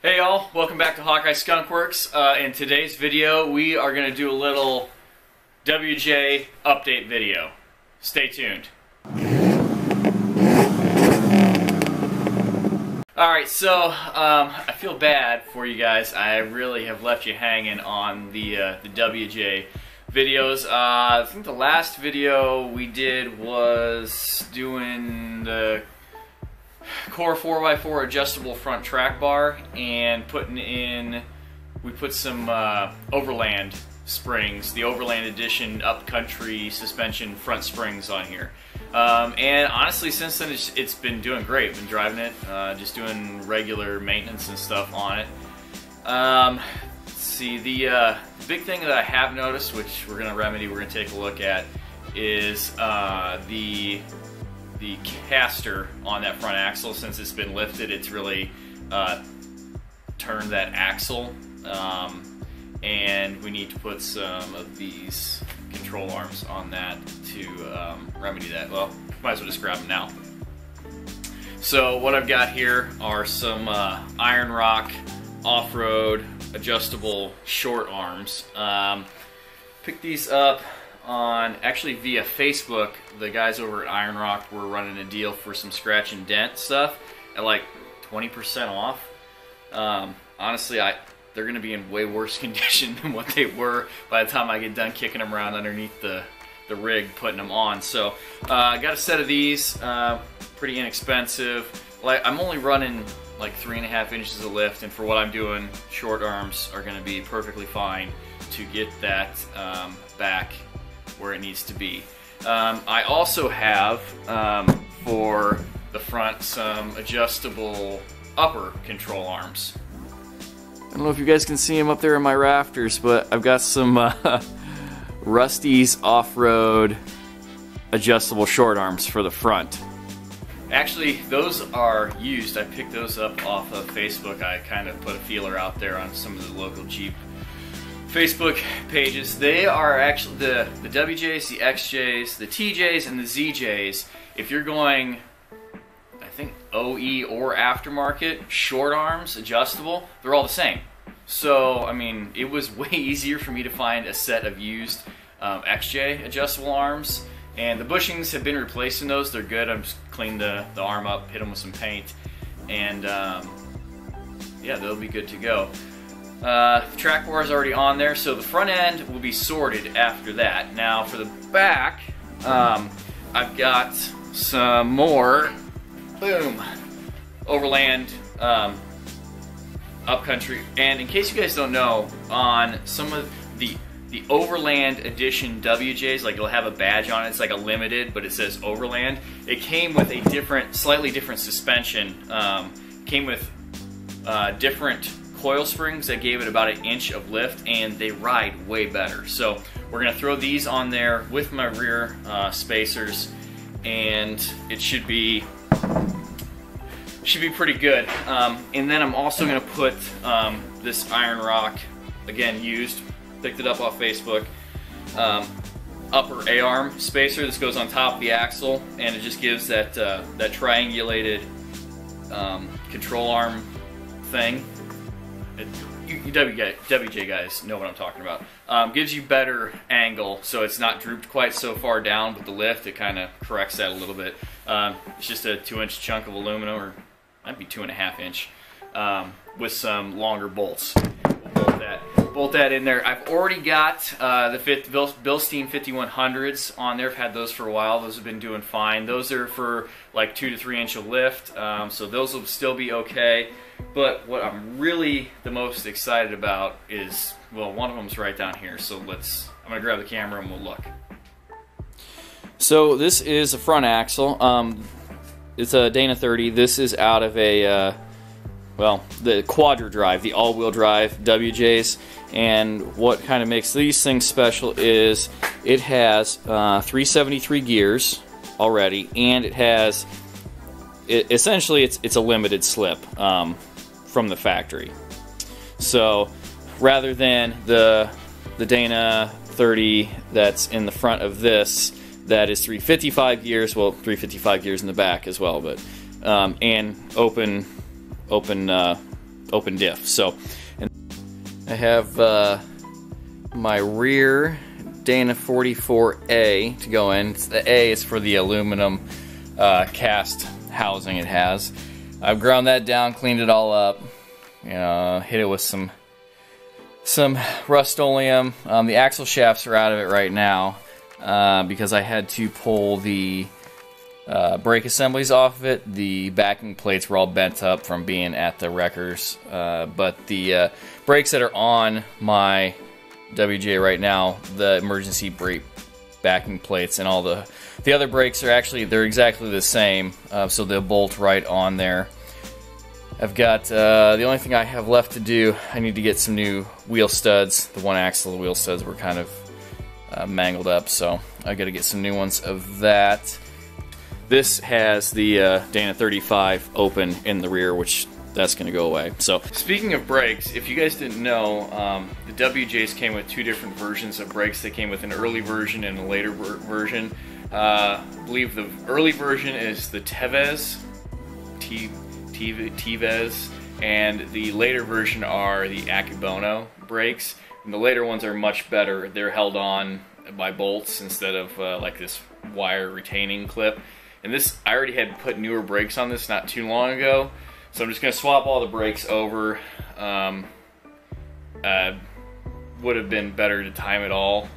Hey y'all, welcome back to Hawkeye Skunk Works. Uh, in today's video, we are going to do a little WJ update video. Stay tuned. Alright, so um, I feel bad for you guys. I really have left you hanging on the, uh, the WJ videos. Uh, I think the last video we did was doing the Core 4x4 adjustable front track bar and putting in, we put some uh, Overland springs, the Overland Edition upcountry suspension front springs on here. Um, and honestly, since then, it's, it's been doing great. Been driving it, uh, just doing regular maintenance and stuff on it. Um, see, the uh, big thing that I have noticed, which we're going to remedy, we're going to take a look at, is uh, the the caster on that front axle. Since it's been lifted, it's really uh, turned that axle. Um, and we need to put some of these control arms on that to um, remedy that. Well, might as well just grab them now. So what I've got here are some uh, Iron Rock off-road adjustable short arms. Um, pick these up on actually via Facebook. The guys over at Iron Rock were running a deal for some scratch and dent stuff at like 20% off. Um, honestly, I they're going to be in way worse condition than what they were by the time I get done kicking them around underneath the the rig, putting them on. So uh, I got a set of these, uh, pretty inexpensive. Like I'm only running like three and a half inches of lift, and for what I'm doing, short arms are going to be perfectly fine to get that um, back where it needs to be. Um, I also have um, for the front some adjustable upper control arms. I don't know if you guys can see them up there in my rafters, but I've got some uh, Rusty's off-road adjustable short arms for the front. Actually, those are used. I picked those up off of Facebook. I kind of put a feeler out there on some of the local Jeep Facebook pages. They are actually the, the WJs, the XJs, the TJs, and the ZJs. If you're going, I think OE or aftermarket, short arms, adjustable, they're all the same. So, I mean, it was way easier for me to find a set of used um, XJ adjustable arms. And the bushings have been replaced in those. They're good. I'm just clean the, the arm up, hit them with some paint, and um, yeah, they'll be good to go. Uh, track bar is already on there, so the front end will be sorted after that. Now for the back, um, I've got some more, boom, Overland um, Upcountry. And in case you guys don't know, on some of the the Overland Edition WJs, like it'll have a badge on it, it's like a limited, but it says Overland. It came with a different, slightly different suspension. Um, came with uh, different coil springs that gave it about an inch of lift and they ride way better. So we're gonna throw these on there with my rear uh, spacers and it should be should be pretty good. Um, and then I'm also gonna put um, this Iron Rock, again used, picked it up off Facebook, um, upper A-arm spacer. This goes on top of the axle and it just gives that, uh, that triangulated um, control arm thing you, WJ guys know what I'm talking about. Um, gives you better angle, so it's not drooped quite so far down with the lift. It kind of corrects that a little bit. Um, it's just a two-inch chunk of aluminum, or might be two and a half inch, um, with some longer bolts. Bolt that, bolt that in there. I've already got uh, the fifth, Bilstein 5100s on there. I've had those for a while. Those have been doing fine. Those are for like two to three inch of lift, um, so those will still be okay. But what I'm really the most excited about is, well, one of them's right down here. So let's, I'm gonna grab the camera and we'll look. So this is a front axle. Um, it's a Dana 30. This is out of a, uh, well, the Quadra drive, the all-wheel drive WJs. And what kind of makes these things special is it has uh, 373 gears already, and it has it, essentially it's it's a limited slip. Um, from the factory. So rather than the the Dana 30 that's in the front of this that is 355 gears, well 355 gears in the back as well, but um, and open open uh, open diff. So and I have uh, my rear Dana 44A to go in. The A is for the aluminum uh, cast housing it has. I've ground that down, cleaned it all up, you know, hit it with some some Rust-Oleum. Um, the axle shafts are out of it right now uh, because I had to pull the uh, brake assemblies off of it. The backing plates were all bent up from being at the wreckers, uh, but the uh, brakes that are on my WJ right now, the emergency brake backing plates and all the the other brakes are actually they're exactly the same, uh, so they'll bolt right on there. I've got uh, the only thing I have left to do. I need to get some new wheel studs. The one axle wheel studs were kind of uh, mangled up, so I got to get some new ones of that. This has the uh, Dana 35 open in the rear, which that's going to go away. So speaking of brakes, if you guys didn't know, um, the WJs came with two different versions of brakes. They came with an early version and a later ver version. Uh, I believe the early version is the Teves, T, T, Teves, and the later version are the Akebono brakes. And the later ones are much better. They're held on by bolts instead of uh, like this wire retaining clip. And this, I already had put newer brakes on this not too long ago. So I'm just going to swap all the brakes over. Um, uh, would have been better to time it all.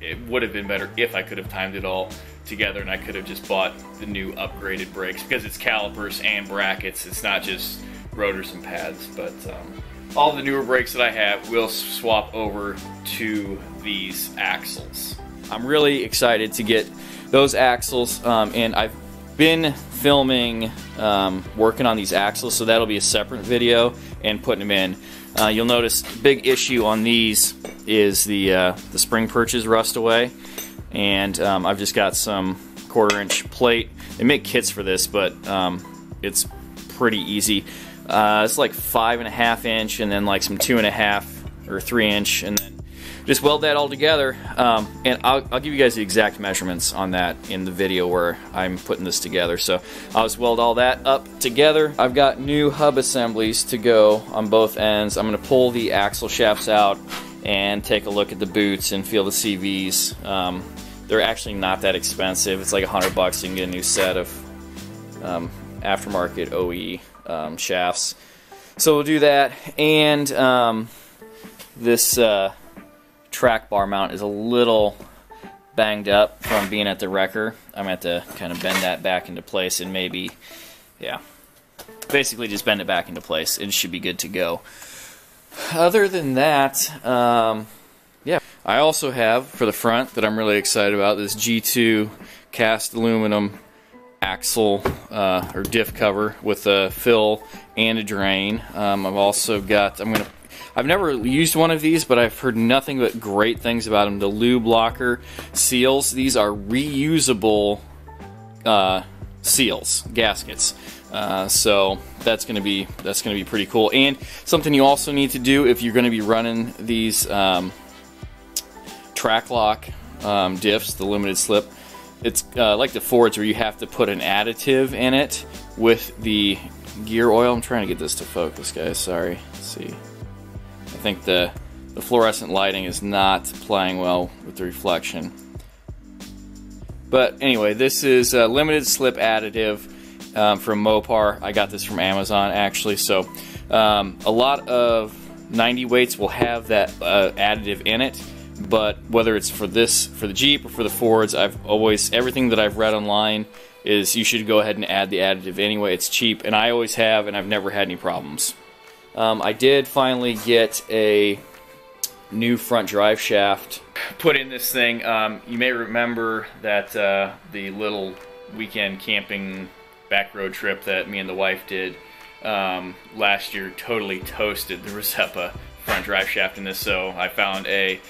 It would have been better if I could have timed it all together and I could have just bought the new upgraded brakes because it's calipers and brackets. It's not just rotors and pads, but um, all the newer brakes that I have will swap over to these axles. I'm really excited to get those axles um, and I've been filming um, working on these axles so that'll be a separate video and putting them in. Uh, you'll notice big issue on these is the uh, the spring perches rust away and um, I've just got some quarter inch plate. They make kits for this but um, it's pretty easy. Uh, it's like five and a half inch and then like some two and a half or three inch and then just weld that all together um, and I'll, I'll, give you guys the exact measurements on that in the video where I'm putting this together. So I'll just weld all that up together. I've got new hub assemblies to go on both ends. I'm gonna pull the axle shafts out and take a look at the boots and feel the CVs um, they're actually not that expensive. It's like a hundred bucks. You can get a new set of um, aftermarket OE um, shafts. So we'll do that. And um, this uh, track bar mount is a little banged up from being at the wrecker. I'm going to have to kind of bend that back into place and maybe, yeah, basically just bend it back into place. It should be good to go. Other than that, um, yeah. I also have, for the front, that I'm really excited about, this G2 cast aluminum axle uh, or diff cover with a fill and a drain. Um, I've also got, I'm going to I've never used one of these, but I've heard nothing but great things about them. The lube locker seals, these are reusable uh, seals, gaskets. Uh, so that's going to be that's going to be pretty cool. And something you also need to do if you're going to be running these um, Trac-Lok um, diffs, the limited slip. It's uh, like the Fords where you have to put an additive in it with the gear oil. I'm trying to get this to focus, guys. Sorry. Let's see. I think the, the fluorescent lighting is not playing well with the reflection. But anyway, this is a limited slip additive um, from Mopar. I got this from Amazon actually. So um, a lot of 90 weights will have that uh, additive in it. But whether it's for this, for the Jeep or for the Fords, I've always, everything that I've read online is you should go ahead and add the additive anyway. It's cheap, and I always have, and I've never had any problems. Um, I did finally get a new front drive shaft put in this thing. Um, you may remember that uh, the little weekend camping back road trip that me and the wife did um, last year totally toasted the Rzeppa front drive shaft in this. So I found a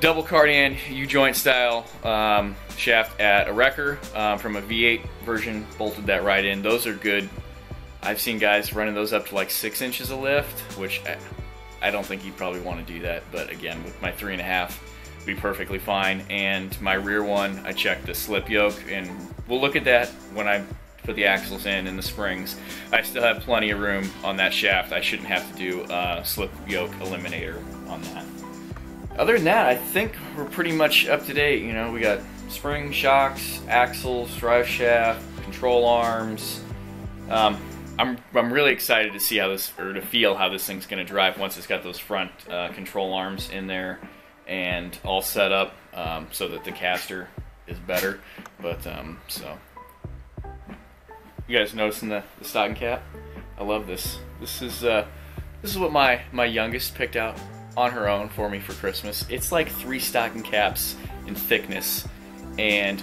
double cardan U-joint style um, shaft at a wrecker um, from a V8 version, bolted that right in. Those are good I've seen guys running those up to like six inches of lift, which I, I don't think you'd probably want to do that. But again, with my three and a half, be perfectly fine. And my rear one, I checked the slip yoke, and we'll look at that when I put the axles in and the springs. I still have plenty of room on that shaft. I shouldn't have to do a slip yoke eliminator on that. Other than that, I think we're pretty much up to date. You know, we got spring shocks, axles, drive shaft, control arms. Um, I'm, I'm really excited to see how this, or to feel how this thing's going to drive once it's got those front uh, control arms in there and all set up um, so that the caster is better. But, um, so. You guys noticing the, the stocking cap? I love this. This is, uh, this is what my, my youngest picked out on her own for me for Christmas. It's like three stocking caps in thickness. And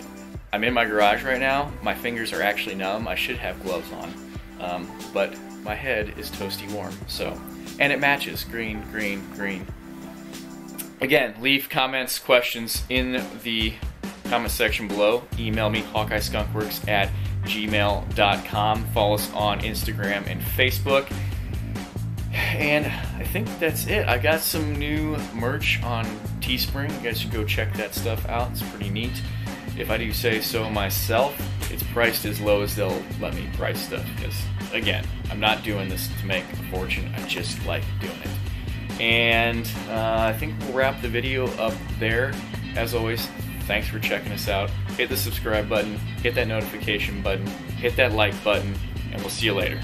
I'm in my garage right now. My fingers are actually numb. I should have gloves on. Um, but my head is toasty warm. So, and it matches green, green, green. Again, leave comments, questions in the comment section below. Email me, HawkeyeSkunkWorks at gmail.com. Follow us on Instagram and Facebook. And I think that's it. I got some new merch on Teespring. You guys should go check that stuff out. It's pretty neat. If I do say so myself, it's priced as low as they'll let me price stuff. Because, again, I'm not doing this to make a fortune. I just like doing it. And uh, I think we'll wrap the video up there. As always, thanks for checking us out. Hit the subscribe button, hit that notification button, hit that like button, and we'll see you later.